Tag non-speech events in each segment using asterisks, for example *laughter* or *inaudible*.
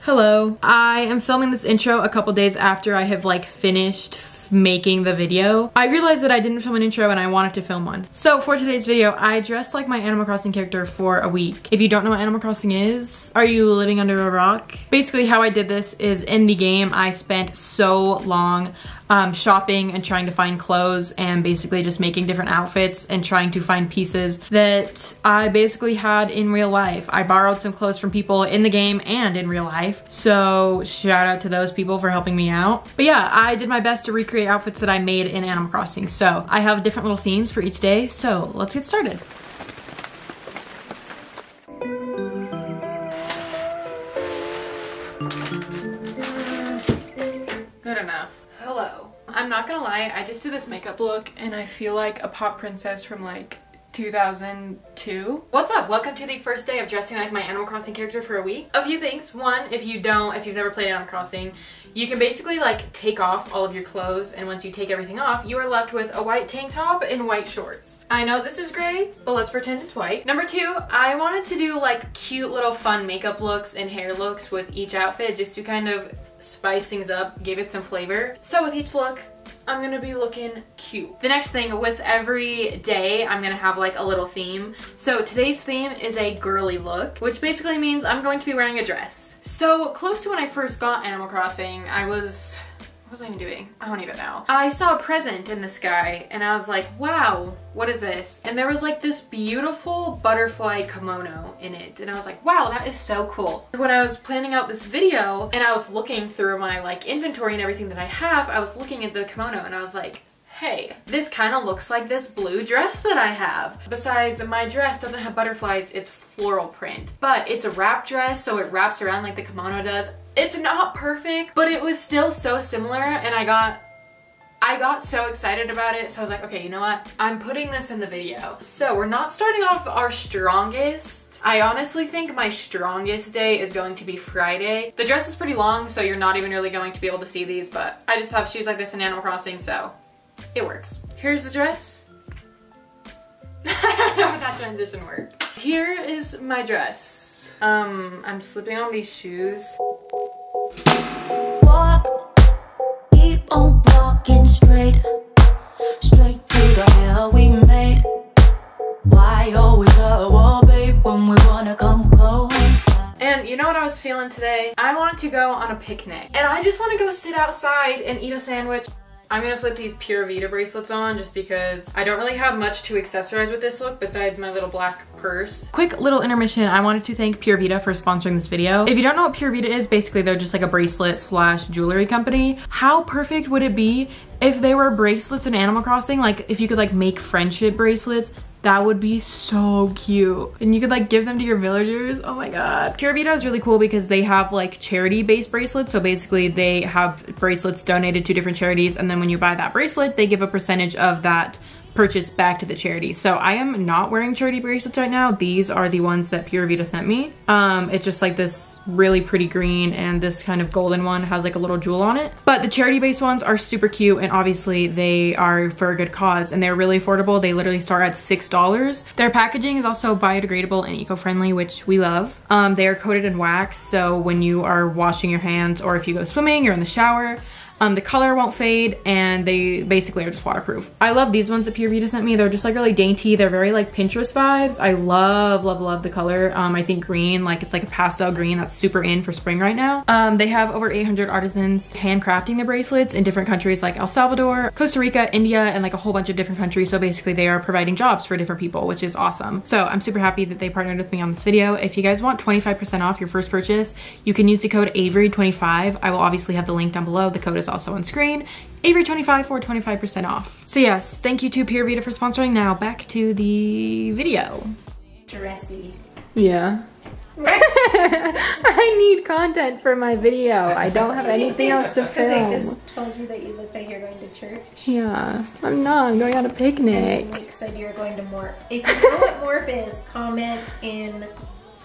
Hello. I am filming this intro a couple days after I have like finished making the video. I realized that I didn't film an intro and I wanted to film one. So for today's video, I dressed like my Animal Crossing character for a week. If you don't know what Animal Crossing is, are you living under a rock? Basically how I did this is in the game, I spent so long um, shopping and trying to find clothes and basically just making different outfits and trying to find pieces that I basically had in real life. I borrowed some clothes from people in the game and in real life. So shout out to those people for helping me out. But yeah, I did my best to recreate outfits that I made in Animal Crossing. So I have different little themes for each day. So let's get started. Not gonna lie, I just do this makeup look and I feel like a pop princess from like 2002. What's up? Welcome to the first day of dressing like my Animal Crossing character for a week. A few things. One, if you don't, if you've never played Animal Crossing, you can basically like take off all of your clothes and once you take everything off, you are left with a white tank top and white shorts. I know this is gray, but let's pretend it's white. Number two, I wanted to do like cute little fun makeup looks and hair looks with each outfit just to kind of spice things up, give it some flavor. So with each look, I'm gonna be looking cute. The next thing, with every day, I'm gonna have like a little theme. So today's theme is a girly look, which basically means I'm going to be wearing a dress. So close to when I first got Animal Crossing, I was what was I even doing? I don't even know. I saw a present in the sky and I was like, wow, what is this? And there was like this beautiful butterfly kimono in it. And I was like, wow, that is so cool. When I was planning out this video and I was looking through my like inventory and everything that I have, I was looking at the kimono and I was like, hey, this kind of looks like this blue dress that I have. Besides, my dress doesn't have butterflies, it's floral print. But it's a wrap dress, so it wraps around like the kimono does. It's not perfect, but it was still so similar and I got I got so excited about it, so I was like, okay, you know what? I'm putting this in the video. So we're not starting off our strongest. I honestly think my strongest day is going to be Friday. The dress is pretty long, so you're not even really going to be able to see these, but I just have shoes like this in Animal Crossing, so it works. Here's the dress. I don't know if that transition worked. Here is my dress. Um, I'm slipping on these shoes. Walk, keep on walking straight, straight to the hell we made. Why always a wall, babe, when we wanna come close? And you know what I was feeling today? I wanted to go on a picnic. And I just want to go sit outside and eat a sandwich. I'm gonna slip these Pura Vida bracelets on just because I don't really have much to accessorize with this look besides my little black purse. Quick little intermission, I wanted to thank Pura Vida for sponsoring this video. If you don't know what Pura Vida is, basically they're just like a bracelet slash jewelry company. How perfect would it be if they were bracelets in Animal Crossing? Like if you could like make friendship bracelets that would be so cute. And you could like give them to your villagers. Oh my god. Pura is really cool because they have like charity based bracelets. So basically they have bracelets donated to different charities and then when you buy that bracelet, they give a percentage of that purchase back to the charity. So I am not wearing charity bracelets right now. These are the ones that Pura sent me. Um, it's just like this really pretty green and this kind of golden one has like a little jewel on it. But the charity based ones are super cute and obviously they are for a good cause and they're really affordable. They literally start at $6. Their packaging is also biodegradable and eco-friendly, which we love. Um, they are coated in wax, so when you are washing your hands or if you go swimming, you're in the shower, um, the color won't fade and they basically are just waterproof. I love these ones that Pura Vida sent me. They're just like really dainty. They're very like Pinterest vibes. I love, love, love the color. Um, I think green, like it's like a pastel green that's super in for spring right now. Um, they have over 800 artisans handcrafting the bracelets in different countries like El Salvador, Costa Rica, India, and like a whole bunch of different countries. So basically they are providing jobs for different people, which is awesome. So I'm super happy that they partnered with me on this video. If you guys want 25% off your first purchase, you can use the code AVREY25. I will obviously have the link down below. The code is also on screen. AVREY25 for 25% off. So yes, thank you to Pura Vida for sponsoring. Now back to the video. Dressy. Yeah. *laughs* I need content for my video. I don't have anything else to *laughs* film. Because I just told you that you look like you're going to church. Yeah, I'm not. I'm going on a picnic. And Nick said you're going to Morph. If you know what Morph is, comment in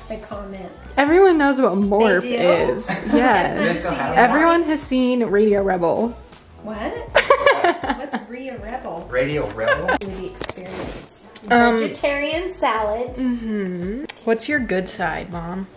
the comments. Everyone knows what Morph is. *laughs* Yes. Everyone has seen Radio Rebel. What? *laughs* What's Radio Rebel? Radio Rebel? the experience. Um, Vegetarian salad. Mm-hmm. What's your good side, Mom?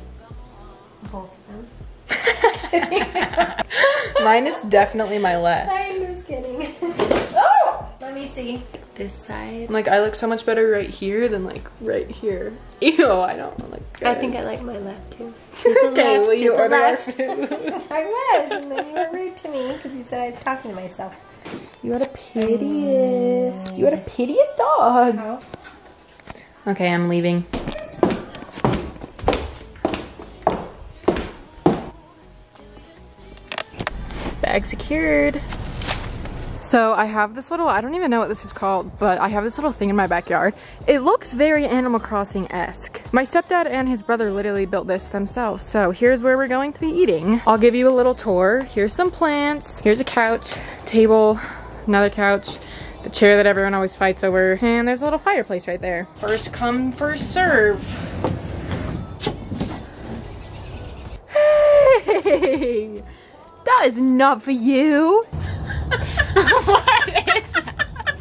Both of them. *laughs* Mine is definitely my left. I'm just kidding. oh! Let me see. This side. Like I look so much better right here than like right here. *laughs* Ew, I don't like. I think I like my left too. *laughs* Okay, will you order our left. food? *laughs* I was, and then you were rude to me because you said I was talking to myself. You are a piteous. You are a piteous dog. Oh. Okay, I'm leaving. Bag secured. So I have this little, I don't even know what this is called, but I have this little thing in my backyard. It looks very Animal Crossing-esque. My stepdad and his brother literally built this themselves. So here's where we're going to be eating. I'll give you a little tour. Here's some plants. Here's a couch, table, another couch, the chair that everyone always fights over, and there's a little fireplace right there. First come, first serve. Hey! That is not for you. what is that?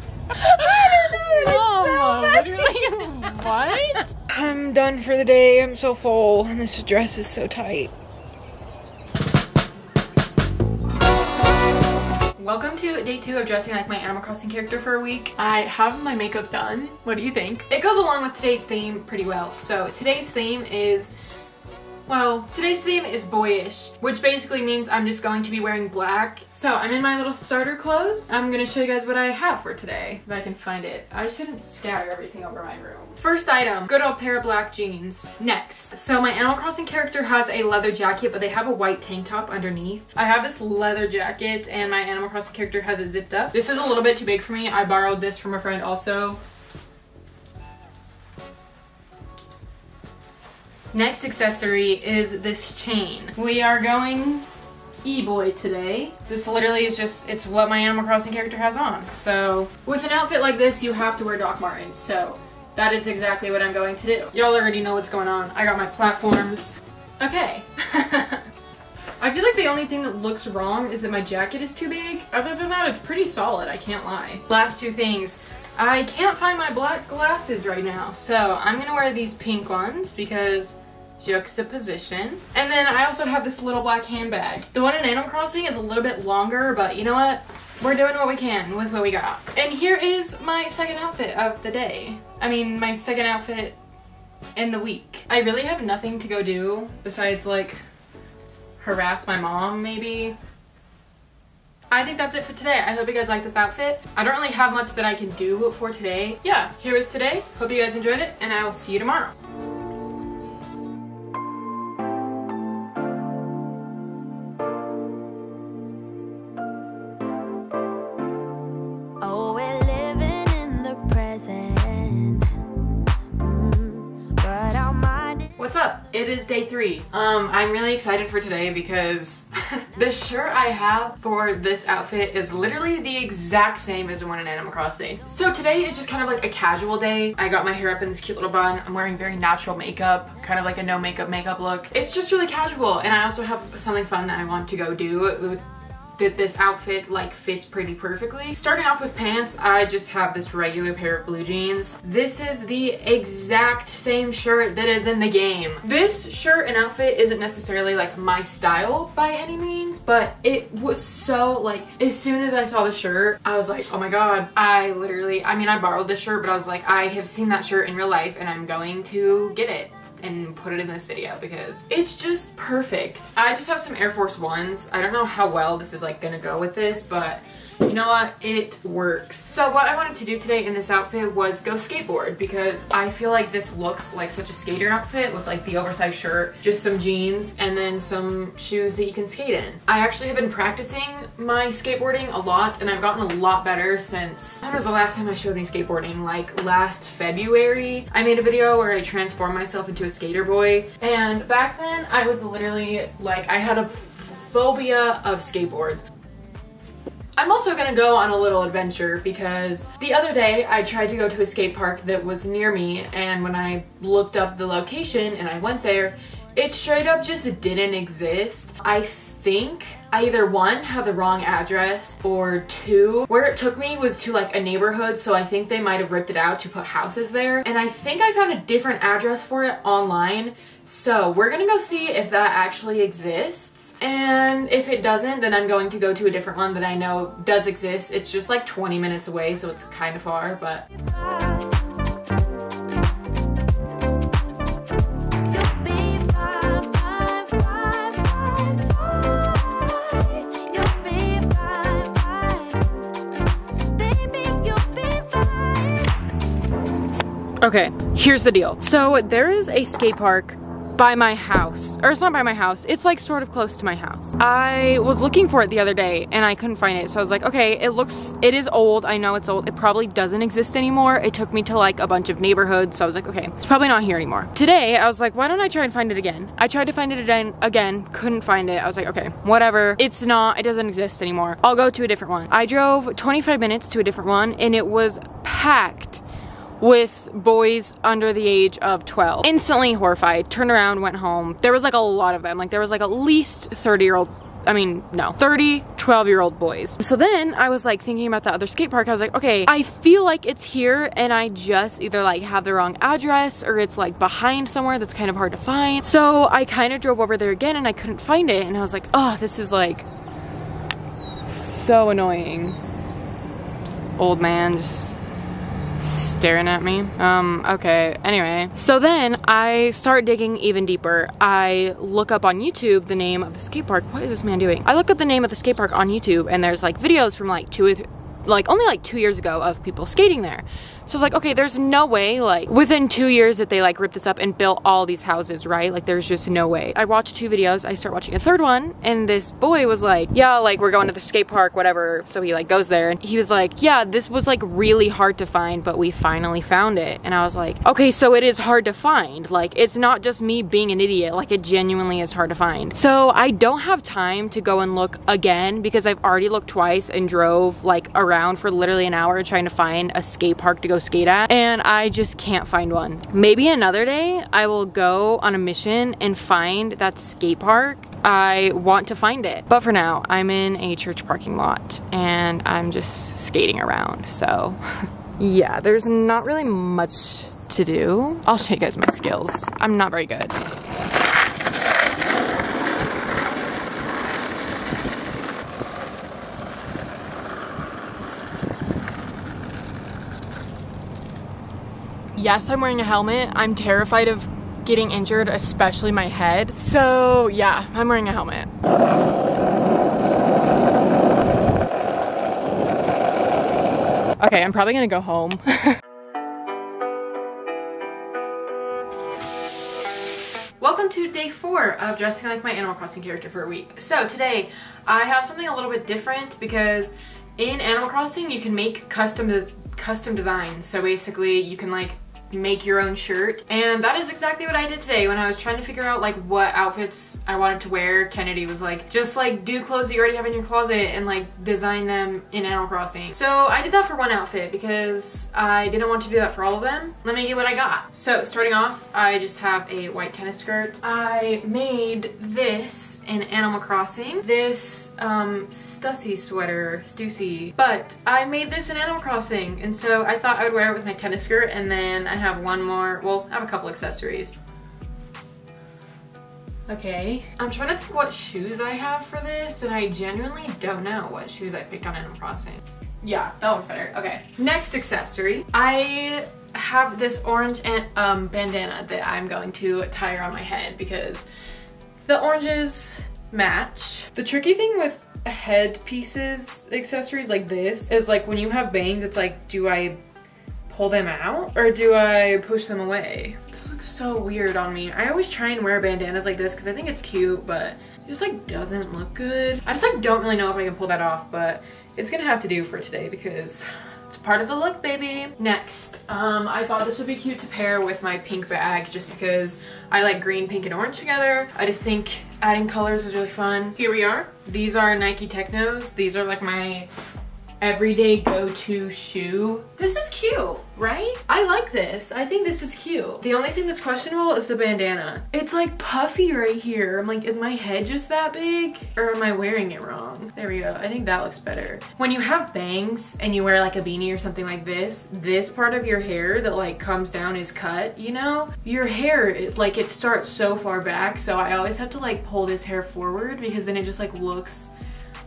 Mom, literally, what? I'm done for the day. I'm so full, and this dress is so tight. Welcome to day two of dressing like my Animal Crossing character for a week. I have my makeup done. What do you think? It goes along with today's theme pretty well. So today's theme is well, today's theme is boyish, which basically means I'm just going to be wearing black. So I'm in my little starter clothes. I'm gonna show you guys what I have for today, if I can find it. I shouldn't scatter everything over my room. First item, good old pair of black jeans. Next, so my Animal Crossing character has a leather jacket, but they have a white tank top underneath. I have this leather jacket and my Animal Crossing character has it zipped up. This is a little bit too big for me. I borrowed this from a friend also. Next accessory is this chain. We are going e-boy today. This literally is just, it's what my Animal Crossing character has on. So with an outfit like this, you have to wear Doc Martens. So that is exactly what I'm going to do. Y'all already know what's going on. I got my platforms. Okay. *laughs* I feel like the only thing that looks wrong is that my jacket is too big. Other than that, it's pretty solid, I can't lie. Last two things. I can't find my black glasses right now, so I'm gonna wear these pink ones because juxtaposition. And then I also have this little black handbag. The one in Animal Crossing is a little bit longer, but you know what? We're doing what we can with what we got. And here is my second outfit of the day. I mean, my second outfit in the week. I really have nothing to go do besides like harass my mom maybe. I think that's it for today. I hope you guys like this outfit. I don't really have much that I can do for today. Yeah, here is today. Hope you guys enjoyed it and I will see you tomorrow. Day three. Um, I'm really excited for today because *laughs* the shirt I have for this outfit is literally the exact same as the one in Animal Crossing. So today is just kind of like a casual day. I got my hair up in this cute little bun. I'm wearing very natural makeup, kind of like a no makeup makeup look. It's just really casual and I also have something fun that I want to go do that this outfit like fits pretty perfectly. Starting off with pants, I just have this regular pair of blue jeans. This is the exact same shirt that is in the game. This shirt and outfit isn't necessarily like my style by any means, but it was so like, as soon as I saw the shirt, I was like, oh my god, I literally, I mean I borrowed this shirt, but I was like, I have seen that shirt in real life and I'm going to get it and put it in this video because it's just perfect. I just have some Air Force Ones. I don't know how well this is like gonna go with this, but you know what? It works. So what I wanted to do today in this outfit was go skateboard because I feel like this looks like such a skater outfit with like the oversized shirt, just some jeans, and then some shoes that you can skate in. I actually have been practicing my skateboarding a lot and I've gotten a lot better since, when was the last time I showed me skateboarding? Like last February, I made a video where I transformed myself into a skater boy. And back then I was literally like, I had a phobia of skateboards. I'm also gonna go on a little adventure because the other day I tried to go to a skate park that was near me and when I looked up the location and I went there, it straight up just didn't exist. I think I either one had the wrong address or two where it took me was to like a neighborhood so I think they might have ripped it out to put houses there. And I think I found a different address for it online so we're gonna go see if that actually exists. And if it doesn't then I'm going to go to a different one that I know does exist. It's just like 20 minutes away so it's kind of far but Okay, here's the deal. So there is a skate park by my house, or it's not by my house, it's like sort of close to my house. I was looking for it the other day and I couldn't find it. So I was like, okay, it looks, it is old. I know it's old. It probably doesn't exist anymore. It took me to like a bunch of neighborhoods. So I was like, okay, it's probably not here anymore. Today, I was like, why don't I try and find it again? I tried to find it again, again, couldn't find it. I was like, okay, whatever. It's not, it doesn't exist anymore. I'll go to a different one. I drove 25 minutes to a different one and it was packed with boys under the age of 12. Instantly horrified, turned around, went home. There was like a lot of them. Like there was like at least 30 year old I mean, no, 30, 12 year old boys. So then I was like thinking about the other skate park. I was like, okay, I feel like it's here and I just either like have the wrong address or it's like behind somewhere that's kind of hard to find. So I kind of drove over there again and I couldn't find it. And I was like, oh, this is like so annoying. Old man just staring at me. Um, okay, anyway. So then I start digging even deeper. I look up on YouTube the name of the skate park. What is this man doing? I look up the name of the skate park on YouTube and there's like videos from like two or like only like two years ago of people skating there. So it's like, okay, there's no way like within two years that they like ripped this up and built all these houses, right? Like there's just no way. I watched two videos, I start watching a third one, and this boy was like, yeah, like we're going to the skate park, whatever. So he like goes there and he was like, yeah, this was like really hard to find, but we finally found it. And I was like, okay, so it is hard to find. Like it's not just me being an idiot, like it genuinely is hard to find. So I don't have time to go and look again because I've already looked twice and drove like around for literally an hour trying to find a skate park to go skate at and I just can't find one. Maybe another day I will go on a mission and find that skate park. I want to find it. But for now, I'm in a church parking lot and I'm just skating around. So *laughs* yeah, there's not really much to do. I'll show you guys my skills. I'm not very good. Yes, I'm wearing a helmet. I'm terrified of getting injured, especially my head. So yeah, I'm wearing a helmet. Okay, I'm probably gonna go home. *laughs* Welcome to day four of dressing like my Animal Crossing character for a week. So today I have something a little bit different because in Animal Crossing you can make custom custom designs. So basically you can like make your own shirt. And that is exactly what I did today when I was trying to figure out like what outfits I wanted to wear. Kennedy was like just like do clothes that you already have in your closet and like design them in Animal Crossing. So I did that for one outfit because I didn't want to do that for all of them. Let me get what I got. So starting off I just have a white tennis skirt. I made this in Animal Crossing. This um Stussy sweater Stussy. But I made this in Animal Crossing and so I thought I would wear it with my tennis skirt and then I have one more, well, I have a couple accessories. Okay, I'm trying to think what shoes I have for this, and I genuinely don't know what shoes I picked on Animal Crossing. Yeah, that looks better. Okay, next accessory. I have this orange and, um, bandana that I'm going to tie around my head because the oranges match. The tricky thing with head pieces accessories like this is like when you have bangs, it's like, do I pull them out or do I push them away? This looks so weird on me. I always try and wear bandanas like this because I think it's cute, but it just like doesn't look good. I just like don't really know if I can pull that off, but it's gonna have to do for today because it's part of the look, baby. Next, um, I thought this would be cute to pair with my pink bag just because I like green, pink, and orange together. I just think adding colors is really fun. Here we are. These are Nike Technos. These are like my everyday go-to shoe. This is cute, right? I like this. I think this is cute. The only thing that's questionable is the bandana. It's like puffy right here. I'm like, is my head just that big? Or am I wearing it wrong? There we go. I think that looks better. When you have bangs and you wear like a beanie or something like this, this part of your hair that like comes down is cut, you know? Your hair, it, like it starts so far back. So I always have to like pull this hair forward because then it just like looks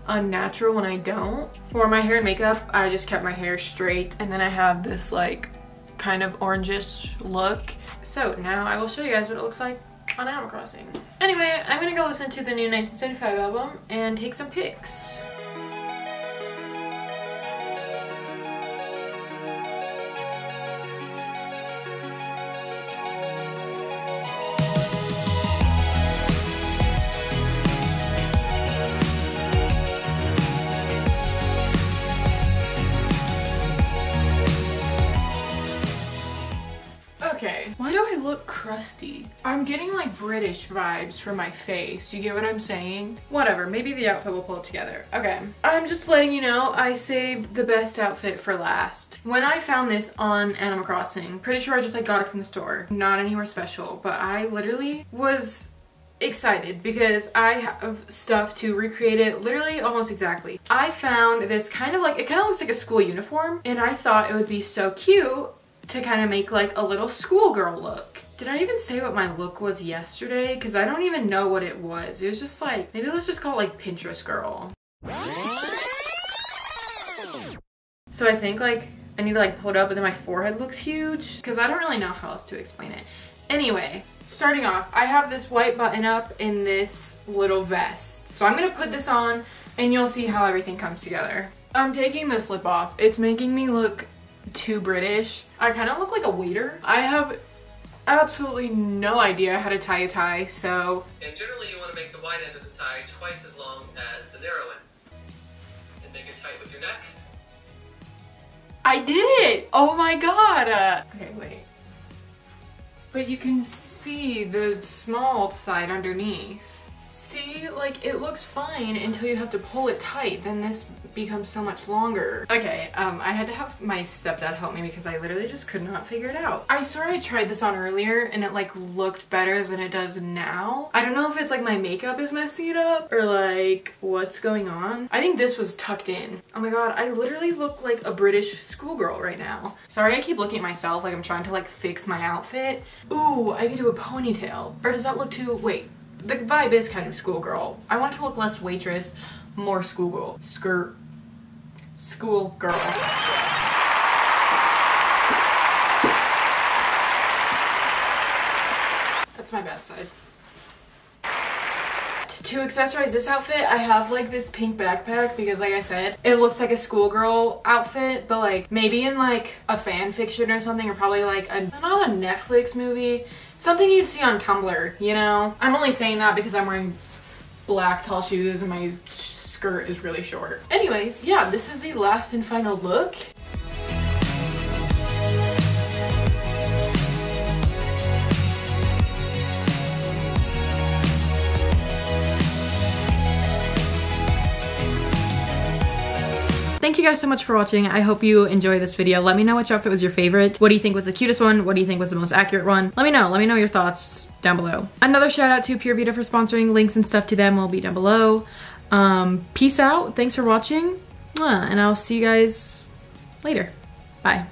unnatural when I don't. For my hair and makeup, I just kept my hair straight and then I have this like kind of orangish look. So now I will show you guys what it looks like on Animal Crossing. Anyway, I'm gonna go listen to the new 1975 album and take some pics. Crusty? I'm getting like British vibes from my face. You get what I'm saying? Whatever, maybe the outfit will pull it together. Okay, I'm just letting you know I saved the best outfit for last. When I found this on Animal Crossing, pretty sure I just like got it from the store. Not anywhere special, but I literally was excited because I have stuff to recreate it literally almost exactly. I found this kind of like, it kind of looks like a school uniform and I thought it would be so cute to kind of make like a little schoolgirl look. Did I even say what my look was yesterday? Because I don't even know what it was. It was just like, maybe let's just call it like Pinterest girl. So I think like I need to like pull it up but then my forehead looks huge because I don't really know how else to explain it. Anyway, starting off, I have this white button up in this little vest. So I'm gonna put this on and you'll see how everything comes together. I'm taking this lip off. It's making me look too British. I kind of look like a waiter. I have absolutely no idea how to tie a tie, so... And generally you want to make the wide end of the tie twice as long as the narrow end. And make it tight with your neck. I did it! Oh my god! Uh, okay, wait. But you can see the small side underneath. See, like it looks fine until you have to pull it tight, then this becomes so much longer. Okay, um, I had to have my stepdad help me because I literally just could not figure it out. I swear I tried this on earlier and it like looked better than it does now. I don't know if it's like my makeup is messing it up or like what's going on. I think this was tucked in. Oh my god, I literally look like a British schoolgirl right now. Sorry I keep looking at myself like I'm trying to like fix my outfit. Ooh, I can do a ponytail. Or does that look too, wait, the vibe is kind of schoolgirl. I want to look less waitress, more schoolgirl. Skirt. Schoolgirl. That's my bad side. To accessorize this outfit, I have like this pink backpack because like I said, it looks like a schoolgirl outfit, but like maybe in like a fan fiction or something or probably like a, not a Netflix movie, something you'd see on Tumblr, you know? I'm only saying that because I'm wearing black tall shoes and my skirt is really short. Anyways, yeah, this is the last and final look. Thank you guys so much for watching. I hope you enjoy this video. Let me know which outfit was your favorite. What do you think was the cutest one? What do you think was the most accurate one? Let me know. Let me know your thoughts down below. Another shout out to Pura Vida for sponsoring. Links and stuff to them will be down below. Um, peace out. Thanks for watching. And I'll see you guys later. Bye.